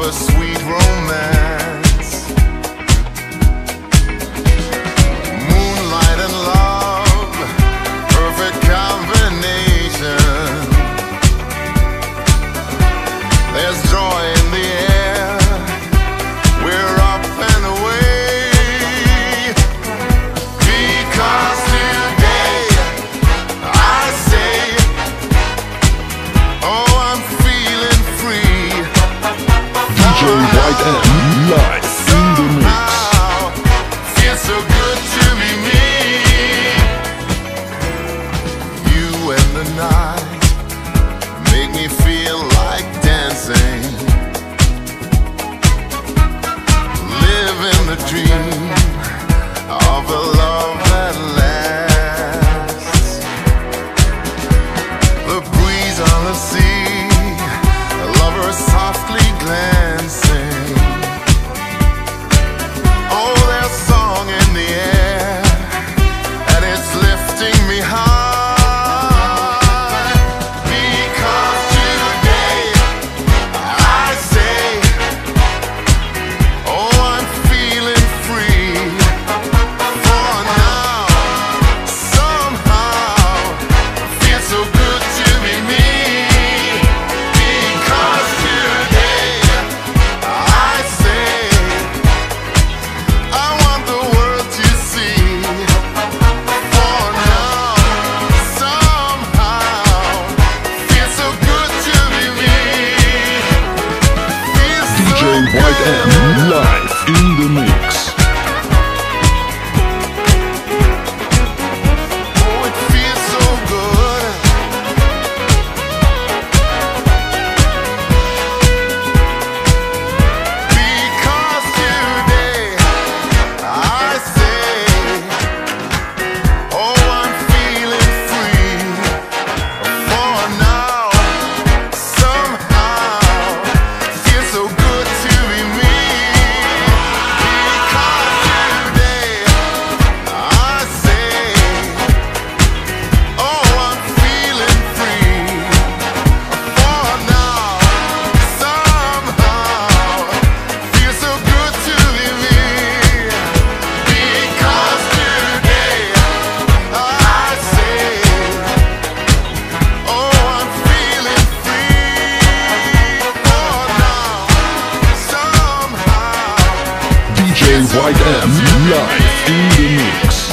never sweet. White and Live in. Feels so good to be me. You and the night. DJ so White good. M live White M live in the mix.